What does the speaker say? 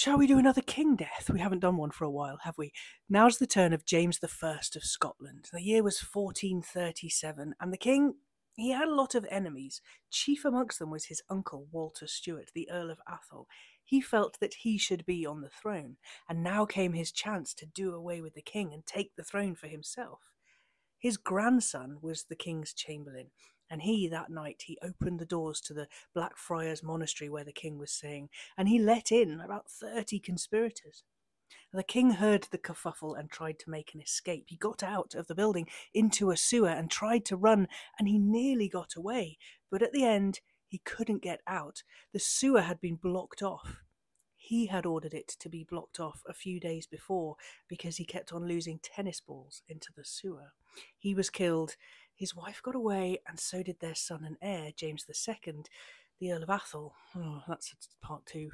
Shall we do another king death? We haven't done one for a while, have we? Now's the turn of James First of Scotland. The year was 1437, and the king he had a lot of enemies. Chief amongst them was his uncle, Walter Stewart, the Earl of Athol. He felt that he should be on the throne, and now came his chance to do away with the king and take the throne for himself. His grandson was the king's chamberlain, and he that night he opened the doors to the Blackfriars monastery where the king was staying, and he let in about thirty conspirators. The king heard the kerfuffle and tried to make an escape. He got out of the building into a sewer and tried to run, and he nearly got away. But at the end, he couldn't get out. The sewer had been blocked off. He had ordered it to be blocked off a few days before because he kept on losing tennis balls into the sewer. He was killed. His wife got away, and so did their son and heir, James II, the Earl of Athol. Oh, that's part two.